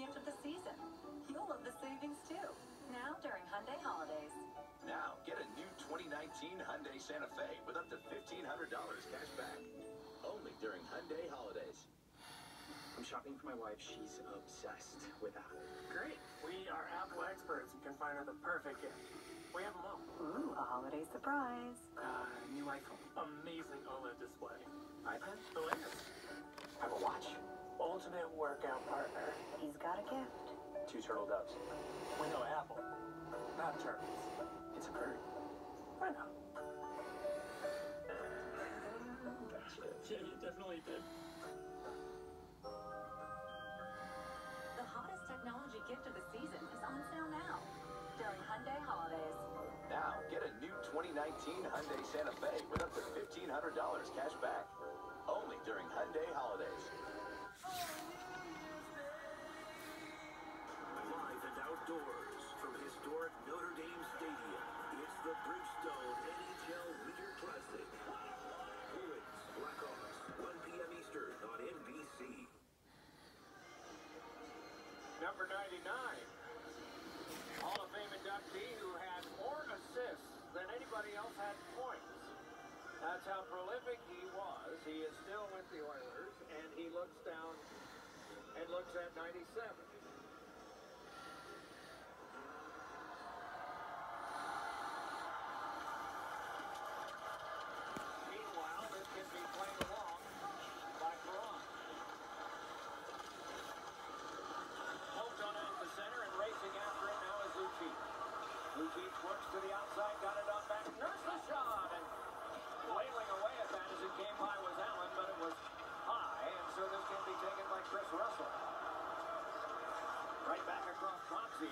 gift of the season. You'll love the savings too. Now during Hyundai holidays. Now, get a new 2019 Hyundai Santa Fe with up to $1,500 cash back. Only during Hyundai holidays. I'm shopping for my wife. She's obsessed with Apple. Great. We are Apple experts and can find her the perfect gift. We have them all. Ooh, a holiday surprise. Uh, new iPhone. Amazing OLED display. iPad? The latest. Apple Watch. Ultimate workout partner. He's got a gift. Two turtle doves. We know Apple. Not turtles. It's a bird. I know. Yeah, you definitely did. The hottest technology gift of the season is on sale now. During Hyundai holidays. Now, get a new 2019 Hyundai Santa Fe with up to $1,500 cash back. Number 99. Hall of Fame inductee who had more assists than anybody else had points. That's how prolific he was. He is still with the Oilers, and he looks down and looks at 97. Right back across Foxy.